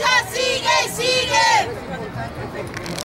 Jesse!